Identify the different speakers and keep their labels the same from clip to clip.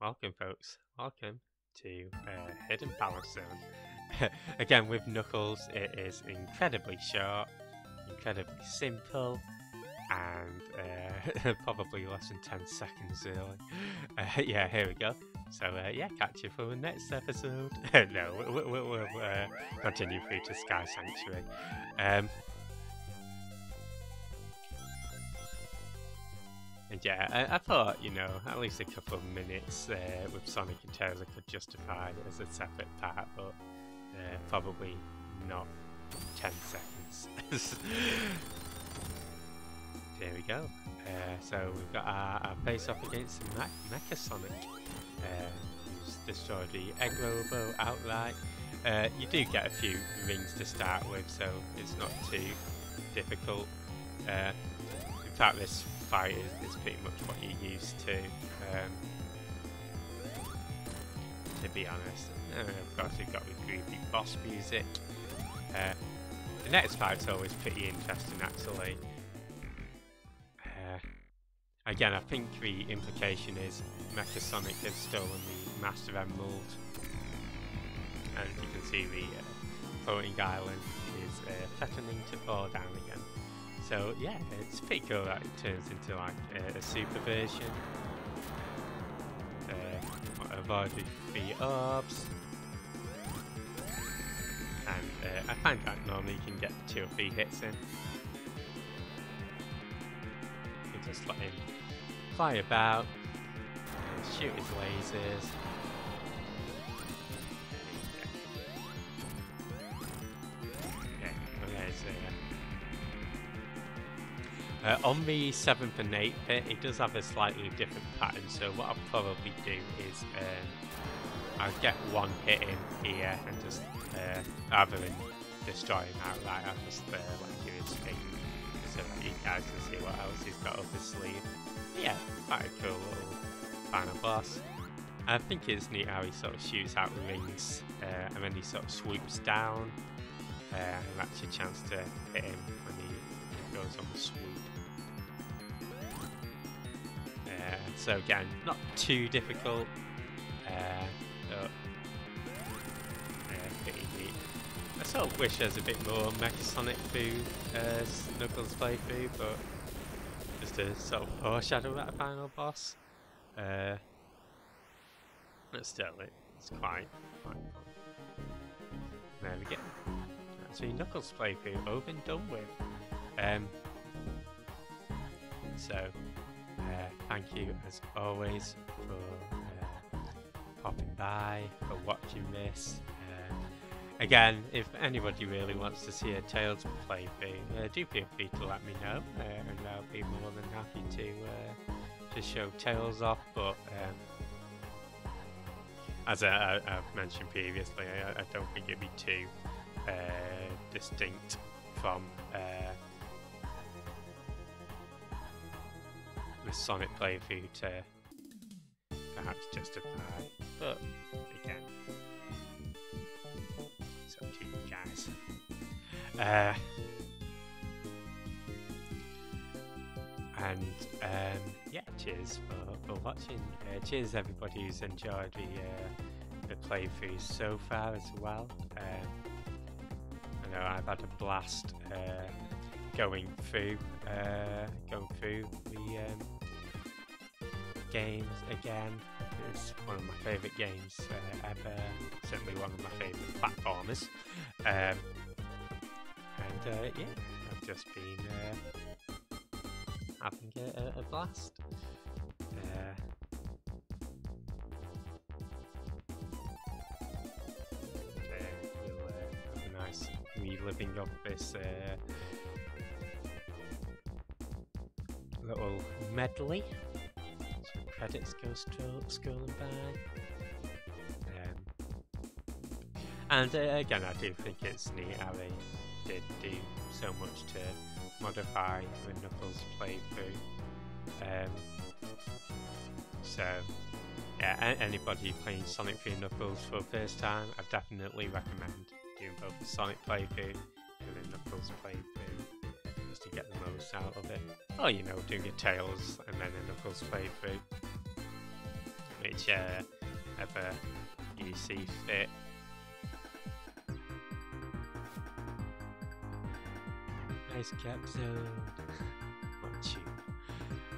Speaker 1: welcome folks, welcome to uh, Hidden Palace Zone. Again with Knuckles it is incredibly short, incredibly simple and uh, probably less than 10 seconds really. Uh, yeah, here we go. So uh, yeah, catch you for the next episode. no, we'll, we'll, we'll uh, continue through to Sky Sanctuary. Um, And yeah, I, I, thought, you know, at least a couple of minutes uh, with Sonic and Tails I could justify it as a separate part, but uh, probably not 10 seconds. there we go. Uh, so we've got our, our face off against Me Mecha Sonic, uh, who's destroyed the Egg Robo outright. Uh, you do get a few rings to start with, so it's not too difficult. Uh, in fact, this fight is, is pretty much what you're used to. Um, to be honest. Uh, of course, you've got the groovy boss music. Uh, the next fight's always pretty interesting, actually. Uh, again, I think the implication is Mecha Sonic has stolen the Master Emerald, and you can see the uh, floating island is uh, threatening to fall down again. So yeah, it's pretty cool that it turns into like a, super version. Uh, avoid the orbs. And uh, I find that normally you can get two or three hits in. You just let him fly about, shoot his lasers. Uh, on the 7th and 8th pit, it does have a slightly different pattern, so what I'll probably do is um, I'll get one hit in here and just, uh, rather than destroy him outright, I'll just uh, let him escape so that you guys can see what else he's got up his sleeve. Yeah, quite a cool little final boss. I think it's neat how he sort of shoots out rings uh, and then he sort of swoops down uh, and that's your chance to hit him when so again, not too difficult. Uh, pretty neat. I sort of wish there's a bit more Mechasonic through uh, Knuckles food, but just to sort of foreshadow that final boss. Uh, but still, it's quite, quite fun. There we go. That's the Knuckles playthrough over and done with. Um, so, uh, thank you as always for uh, popping by, for watching this. Uh, again, if anybody really wants to see a Tails playthrough, uh, do feel free to let me know, uh, and I'll be more than happy to uh, to show Tails off. But um, as I, have mentioned previously, I, I, don't think it'd be too distinct from the Sonic playthrough to perhaps justify, but again, it's up to you guys. Uh, and um, yeah, cheers for, for watching. Uh, cheers everybody who's enjoyed the uh, the playthrough so far as well. Um, I know I've had a blast uh, going through uh, going through games again. It's one of my favourite games uh, ever, certainly one of my favourite platformers. Um, and uh, yeah, I've just been uh, having a, a blast. Uh, we'll uh, have a nice this uh, little medley credits go scrolling by. Um, and uh, again, I do think it's neat how they did do so much to modify the Knuckles playthrough. Um, so, yeah, anybody playing Sonic 3 Knuckles for the first time, I definitely recommend doing both the Sonic playthrough and the Knuckles playthrough just to get the most out of it. Or, you know, doing your Tails and then a Knuckles playthrough whichever you see fit. Ice Cap Zone. Not you.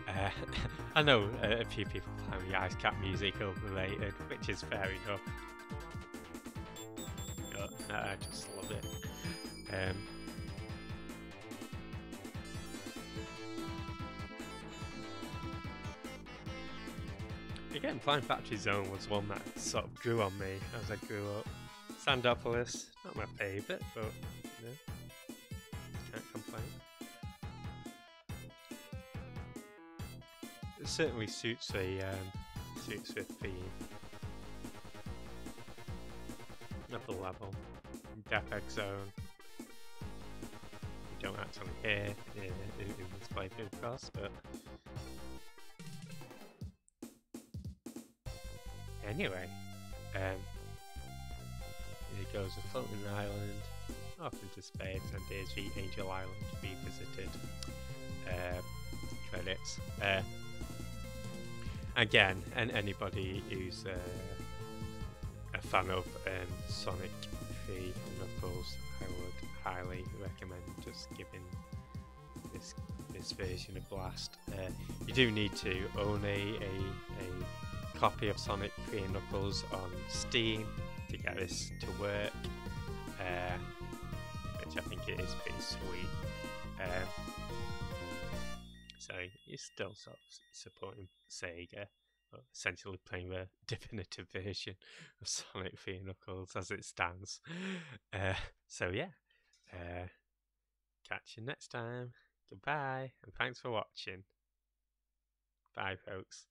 Speaker 1: Uh, I know uh, a few people find the Ice Cap music overrated, which is fair enough. But I just love it. Um, again, Flying Battery Zone was one that sort of grew on me as I grew up. Sandopolis, not my favourite, but you know, can't complain. It certainly suits the um, suits the theme level. Death Egg Zone. You don't actually hear in, in, in this playthrough, of course, but anyway, um, here goes a floating island off into space, and here's the Angel Island to revisited. Uh, credits. Uh, again, and anybody who's uh, a fan of um, Sonic 3 Knuckles, I would highly recommend just giving this this version a blast. Uh, you do need to own a, a, a copy of Sonic 3 Knuckles on Steam to get this to work, uh, which I think it is pretty sweet. Um, so you're still sort of supporting Sega, but essentially playing the definitive version of Sonic 3 Knuckles as it stands. Uh, so yeah, uh, catch you next time. Goodbye, and thanks for watching. Bye, folks.